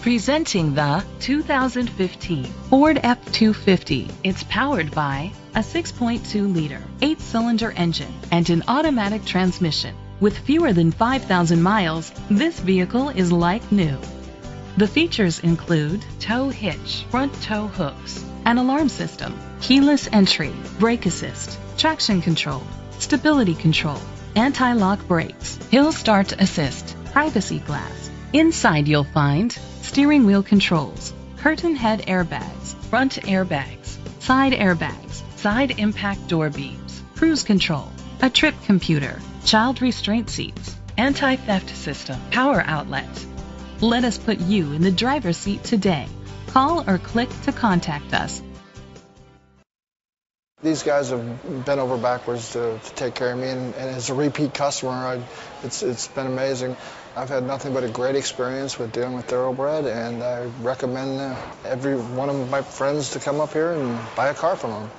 Presenting the 2015 Ford F-250. It's powered by a 6.2-liter, eight-cylinder engine and an automatic transmission. With fewer than 5,000 miles, this vehicle is like new. The features include tow hitch, front tow hooks, an alarm system, keyless entry, brake assist, traction control, stability control, anti-lock brakes, hill start assist, privacy glass. Inside you'll find steering wheel controls, curtain head airbags, front airbags, side airbags, side impact door beams, cruise control, a trip computer, child restraint seats, anti-theft system, power outlets. Let us put you in the driver's seat today. Call or click to contact us. These guys have bent over backwards to, to take care of me, and, and as a repeat customer, I, it's, it's been amazing. I've had nothing but a great experience with dealing with Thoroughbred, and I recommend uh, every one of my friends to come up here and buy a car from them.